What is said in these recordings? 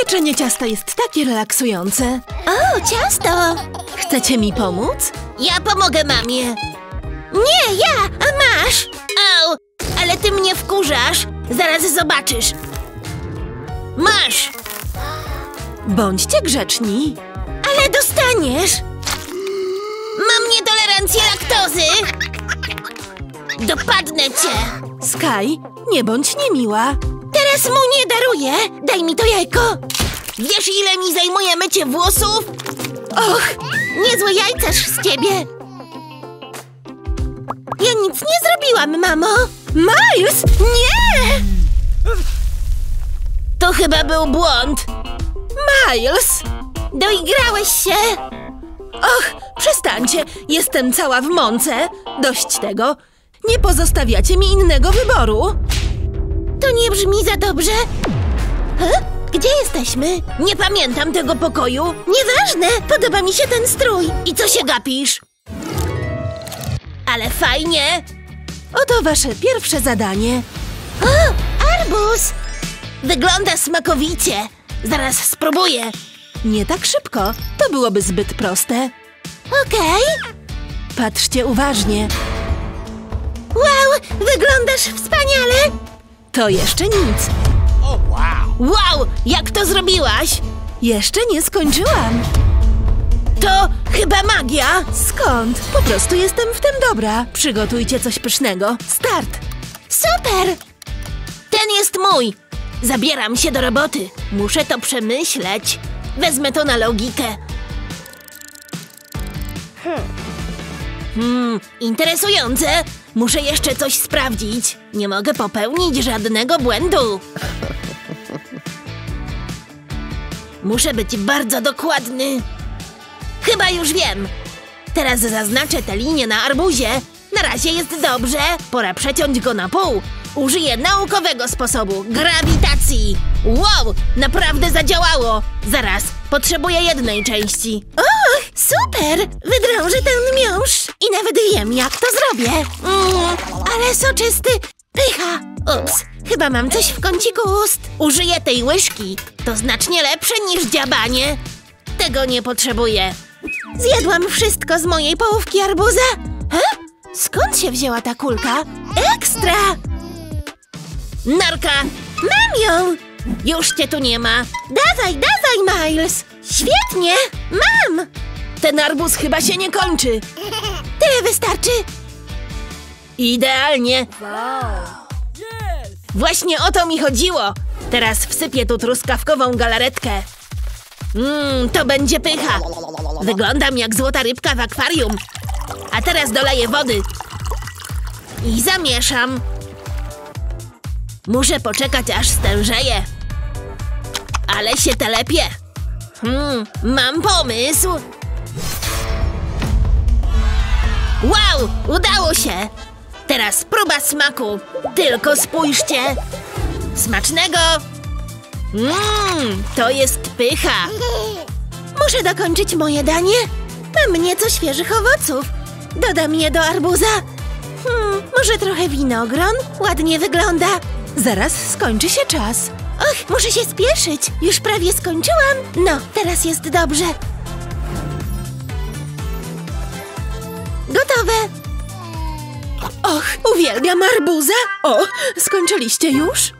Pieczenie ciasta jest takie relaksujące. O, ciasto! Chcecie mi pomóc? Ja pomogę mamie. Nie, ja, a masz. Au, ale ty mnie wkurzasz. Zaraz zobaczysz. Masz, Bądźcie grzeczni. ale dostaniesz. Mam nietolerancję laktozy. Dopadnę cię. Sky, nie bądź niemiła. Teraz mu nie daruję. Daj mi to jajko. Wiesz, ile mi zajmuje mycie włosów? Och, niezły jajcarz z ciebie. Ja nic nie zrobiłam, mamo. Miles! Nie! To chyba był błąd. Miles! Doigrałeś się. Och, przestańcie, jestem cała w mące. Dość tego. Nie pozostawiacie mi innego wyboru. To nie brzmi za dobrze. He? Gdzie jesteśmy? Nie pamiętam tego pokoju. Nieważne, podoba mi się ten strój. I co się gapisz? Ale fajnie. Oto wasze pierwsze zadanie. O, arbuz! Wygląda smakowicie. Zaraz spróbuję. Nie tak szybko, to byłoby zbyt proste. Okej. Patrzcie uważnie. Wow, wyglądasz wspaniale. To jeszcze nic. Wow, jak to zrobiłaś? Jeszcze nie skończyłam. To chyba magia. Skąd? Po prostu jestem w tym dobra. Przygotujcie coś pysznego. Start! Super! Ten jest mój. Zabieram się do roboty. Muszę to przemyśleć. Wezmę to na logikę. Hmm, interesujące. Muszę jeszcze coś sprawdzić. Nie mogę popełnić żadnego błędu. Muszę być bardzo dokładny. Chyba już wiem. Teraz zaznaczę tę linię na arbuzie. Na razie jest dobrze. Pora przeciąć go na pół. Użyję naukowego sposobu grawitacji. Wow, naprawdę zadziałało. Zaraz, potrzebuję jednej części. Och, super! Wydrążę ten miąższ i nawet wiem, jak to zrobię. Mm, ale soczysty. Pycha. Ups, chyba mam coś w kąciku ust. Użyję tej łyżki. To znacznie lepsze niż dziabanie. Tego nie potrzebuję. Zjadłam wszystko z mojej połówki arbuza. He? Skąd się wzięła ta kulka? Ekstra! Narka! Mam ją! Już cię tu nie ma. Dawaj, dawaj, Miles! Świetnie! Mam! Ten arbuz chyba się nie kończy. Tyle wystarczy. Idealnie. Właśnie o to mi chodziło. Teraz wsypię tu truskawkową galaretkę. Mmm, to będzie pycha. Wyglądam jak złota rybka w akwarium. A teraz doleję wody. I zamieszam. Muszę poczekać aż stężeje. Ale się telepie. Hmm, mam pomysł. Wow, udało się! Teraz próba smaku. Tylko spójrzcie. Smacznego! Mmm, to jest pycha. Muszę dokończyć moje danie. Mam nieco świeżych owoców. Dodam je do arbuza. Hmm, może trochę winogron? Ładnie wygląda. Zaraz skończy się czas. Och, muszę się spieszyć. Już prawie skończyłam. No, teraz jest dobrze. Gotowe. Och, uwielbiam arbuza. O, skończyliście już?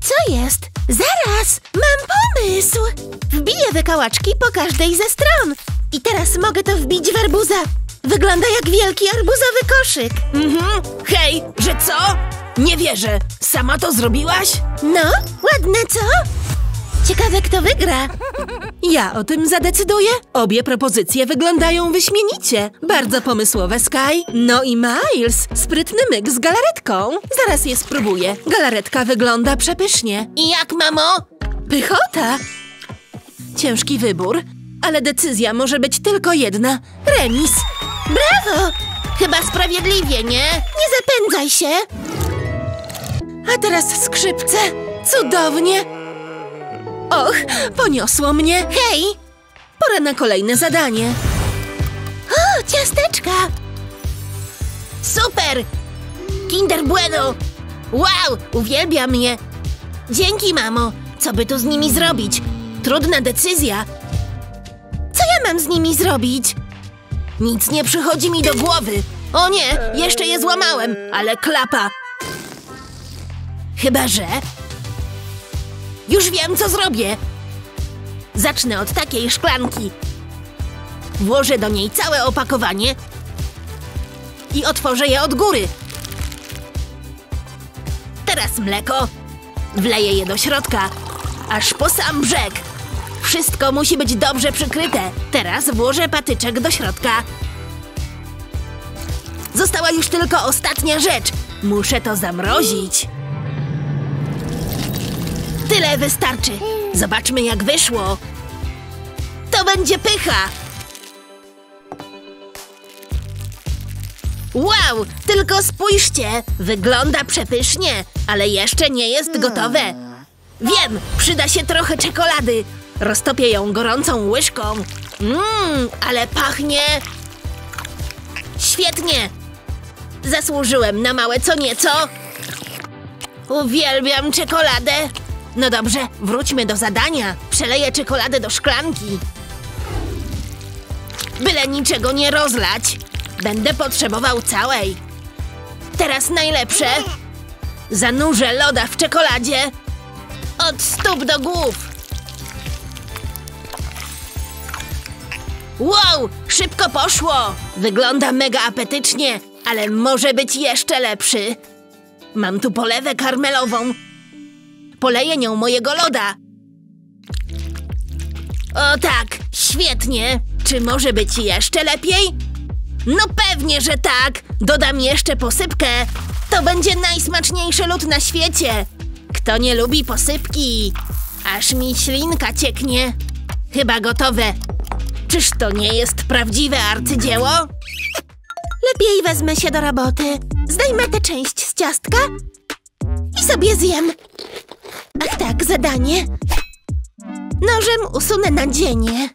Co jest? Zaraz! Mam pomysł! Wbiję wykałaczki po każdej ze stron. I teraz mogę to wbić w arbuza. Wygląda jak wielki arbuzowy koszyk. Mhm. Hej, że co? Nie wierzę. Sama to zrobiłaś? No, ładne co? Ciekawe kto wygra. Ja o tym zadecyduję. Obie propozycje wyglądają wyśmienicie. Bardzo pomysłowe, Sky. No i Miles, sprytny myk z galaretką. Zaraz je spróbuję. Galaretka wygląda przepysznie. I jak, mamo? Pychota! Ciężki wybór, ale decyzja może być tylko jedna. Remis. Brawo! Chyba sprawiedliwie, nie? Nie zapędzaj się. A teraz skrzypce. Cudownie. Och, poniosło mnie. Hej! Pora na kolejne zadanie. O, ciasteczka! Super! Kinder Bueno! Wow, uwielbiam je! Dzięki, mamo! Co by tu z nimi zrobić? Trudna decyzja. Co ja mam z nimi zrobić? Nic nie przychodzi mi do głowy. O nie, jeszcze je złamałem, ale klapa. Chyba, że... Już wiem, co zrobię. Zacznę od takiej szklanki. Włożę do niej całe opakowanie i otworzę je od góry. Teraz mleko. Wleję je do środka, aż po sam brzeg. Wszystko musi być dobrze przykryte. Teraz włożę patyczek do środka. Została już tylko ostatnia rzecz. Muszę to zamrozić. Tyle wystarczy. Zobaczmy, jak wyszło. To będzie pycha. Wow, tylko spójrzcie! Wygląda przepysznie, ale jeszcze nie jest gotowe. Wiem, przyda się trochę czekolady. Roztopię ją gorącą łyżką. Mmm, ale pachnie... Świetnie! Zasłużyłem na małe co nieco. Uwielbiam czekoladę. No dobrze, wróćmy do zadania. Przeleję czekoladę do szklanki. Byle niczego nie rozlać. Będę potrzebował całej. Teraz najlepsze. Zanurzę loda w czekoladzie. Od stóp do głów. Wow, szybko poszło. Wygląda mega apetycznie, ale może być jeszcze lepszy. Mam tu polewę karmelową. Poleję nią mojego loda. O tak, świetnie. Czy może być jeszcze lepiej? No pewnie, że tak! Dodam jeszcze posypkę! To będzie najsmaczniejszy lód na świecie! Kto nie lubi posypki? Aż mi ślinka cieknie. Chyba gotowe. Czyż to nie jest prawdziwe arcydzieło? Lepiej wezmę się do roboty. Zdejmę tę część z ciastka i sobie zjem. Ach tak, zadanie. Nożem usunę nadzienie.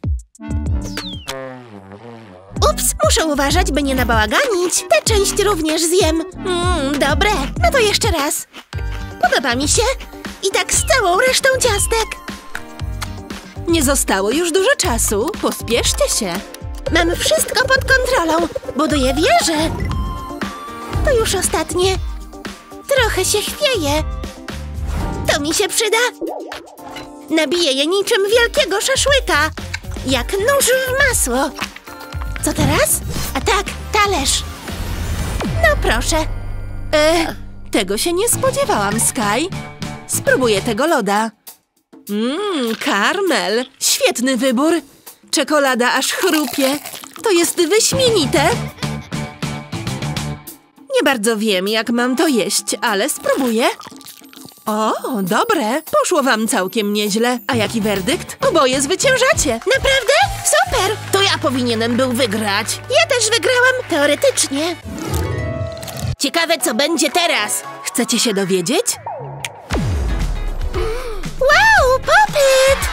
Ups, muszę uważać, by nie nabałaganić. Tę część również zjem. Mmm, dobre. No to jeszcze raz. Podoba mi się. I tak z całą resztą ciastek. Nie zostało już dużo czasu. Pospieszcie się. Mam wszystko pod kontrolą. Buduję wieżę. To już ostatnie. Trochę się chwieje. To mi się przyda. Nabiję je niczym wielkiego szaszłyka. Jak nóż w masło. Co teraz? A tak, talerz. No proszę. E, tego się nie spodziewałam, Sky. Spróbuję tego loda. Mmm, karmel. Świetny wybór. Czekolada aż chrupie. To jest wyśmienite. Nie bardzo wiem, jak mam to jeść, ale spróbuję. O, dobre. Poszło wam całkiem nieźle. A jaki werdykt? Oboje zwyciężacie. Naprawdę? Super! To ja powinienem był wygrać. Ja też wygrałam, teoretycznie. Ciekawe, co będzie teraz. Chcecie się dowiedzieć? Wow, popyt!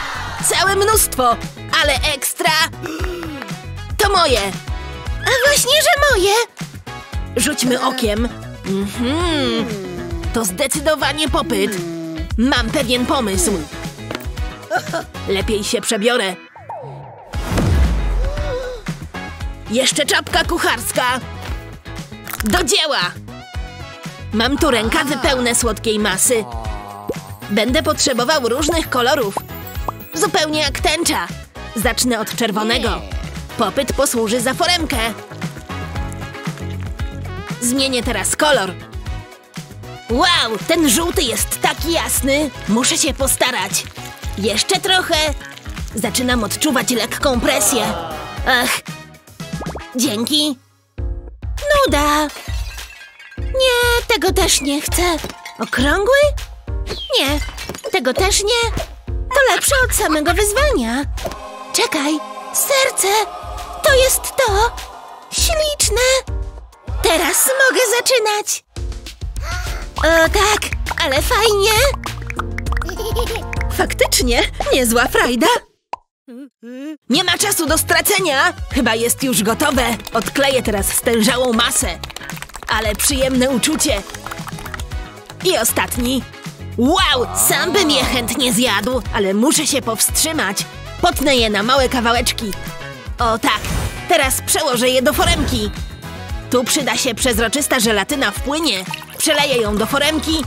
Całe mnóstwo, ale ekstra. To moje. A właśnie, że moje. Rzućmy okiem. Mhm. To zdecydowanie popyt. Mam pewien pomysł. Lepiej się przebiorę. Jeszcze czapka kucharska. Do dzieła! Mam tu rękawy pełne słodkiej masy. Będę potrzebował różnych kolorów. Zupełnie jak tęcza. Zacznę od czerwonego. Popyt posłuży za foremkę. Zmienię teraz kolor. Wow, ten żółty jest taki jasny. Muszę się postarać. Jeszcze trochę. Zaczynam odczuwać lekką presję. Ach. Dzięki. Nuda. Nie, tego też nie chcę. Okrągły? Nie, tego też nie. To lepsze od samego wyzwania. Czekaj, serce. To jest to. Śliczne. Teraz mogę zaczynać. O tak, ale fajnie. Faktycznie, niezła frajda. Nie ma czasu do stracenia! Chyba jest już gotowe. Odkleję teraz stężałą masę. Ale przyjemne uczucie. I ostatni. Wow, sam bym je chętnie zjadł, ale muszę się powstrzymać. Potnę je na małe kawałeczki. O tak, teraz przełożę je do foremki. Tu przyda się przezroczysta żelatyna w płynie. Przeleję ją do foremki.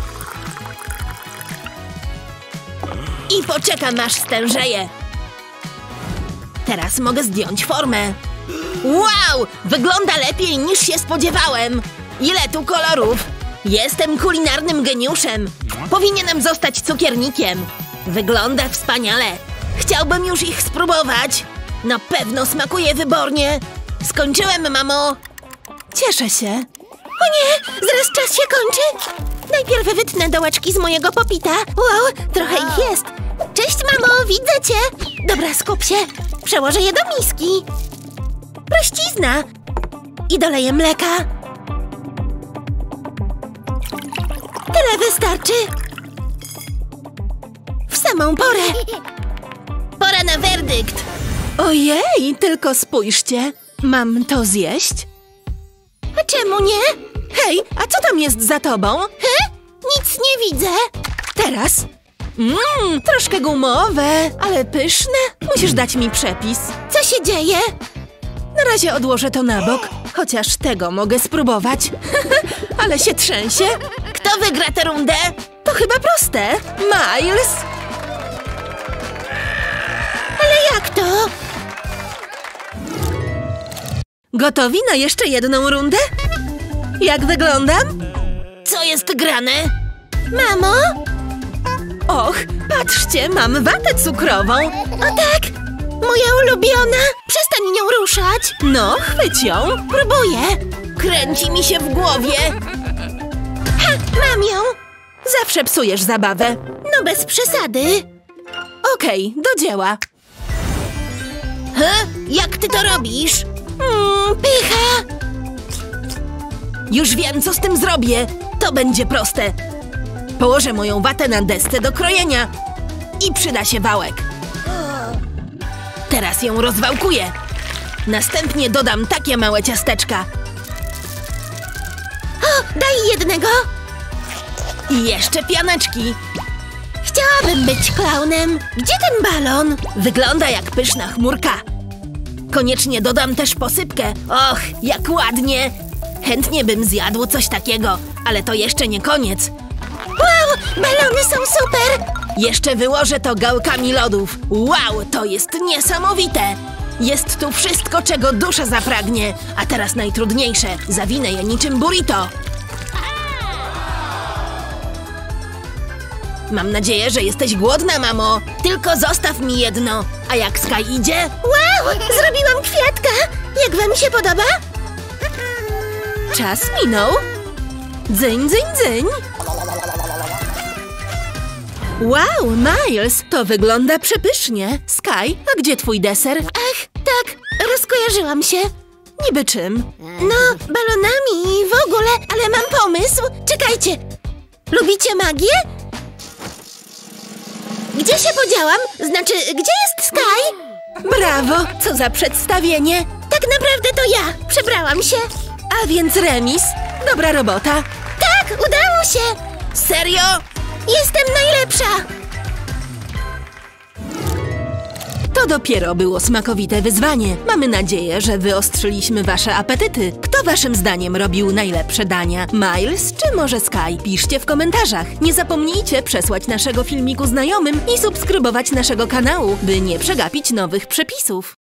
I poczekam aż stężeje. Teraz mogę zdjąć formę. Wow! Wygląda lepiej niż się spodziewałem! Ile tu kolorów! Jestem kulinarnym geniuszem! Powinienem zostać cukiernikiem! Wygląda wspaniale! Chciałbym już ich spróbować! Na pewno smakuje wybornie! Skończyłem, mamo! Cieszę się. O nie, zaraz czas się kończy. Najpierw wytnę dołeczki z mojego popita. Wow, trochę ich jest. Cześć, mamo, widzę cię. Dobra, skup się. Przełożę je do miski. Prościzna. I doleję mleka. Tyle wystarczy. W samą porę. Pora na werdykt! Ojej, tylko spójrzcie. Mam to zjeść? Czemu nie? Hej, a co tam jest za tobą? He? Nic nie widzę. Teraz? Mmm, troszkę gumowe, ale pyszne. Musisz dać mi przepis. Co się dzieje? Na razie odłożę to na bok, chociaż tego mogę spróbować. ale się trzęsie. Kto wygra tę rundę? To chyba proste. Miles! Ale jak to? Gotowi na jeszcze jedną rundę? Jak wyglądam? Co jest grane? Mamo? Och, patrzcie, mam watę cukrową. O tak! Moja ulubiona! Przestań nią ruszać! No, chwyć ją. Próbuję! Kręci mi się w głowie! Ha! Mam ją! Zawsze psujesz zabawę. No bez przesady! Okej, do dzieła. He? Jak ty to robisz? Mmm, pycha! Już wiem, co z tym zrobię. To będzie proste. Położę moją watę na desce do krojenia. I przyda się wałek. Teraz ją rozwałkuję. Następnie dodam takie małe ciasteczka. O, daj jednego! I jeszcze pianeczki. Chciałabym być klaunem! Gdzie ten balon? Wygląda jak pyszna chmurka. Koniecznie dodam też posypkę. Och, jak ładnie! Chętnie bym zjadł coś takiego, ale to jeszcze nie koniec. Wow! Balony są super! Jeszcze wyłożę to gałkami lodów. Wow, to jest niesamowite! Jest tu wszystko, czego dusza zapragnie. A teraz najtrudniejsze. Zawinę je niczym burrito. Mam nadzieję, że jesteś głodna, mamo. Tylko zostaw mi jedno. A jak Sky idzie? Wow! Zrobiłam kwiatka! Jak wam się podoba? Czas minął. Dzyń, dzyń, dzyń. Wow, Miles, to wygląda przepysznie. Sky, a gdzie twój deser? Ach, tak, rozkojarzyłam się. Niby czym? No, balonami i w ogóle, ale mam pomysł. Czekajcie. Lubicie magię? Gdzie się podziałam? Znaczy, gdzie jest Sky? Brawo, co za przedstawienie. Tak naprawdę to ja. Przebrałam się. A więc remis. Dobra robota. Tak, udało się. Serio? Jestem najlepsza. To dopiero było smakowite wyzwanie. Mamy nadzieję, że wyostrzyliśmy wasze apetyty. Kto waszym zdaniem robił najlepsze dania? Miles czy może Sky? Piszcie w komentarzach. Nie zapomnijcie przesłać naszego filmiku znajomym i subskrybować naszego kanału, by nie przegapić nowych przepisów.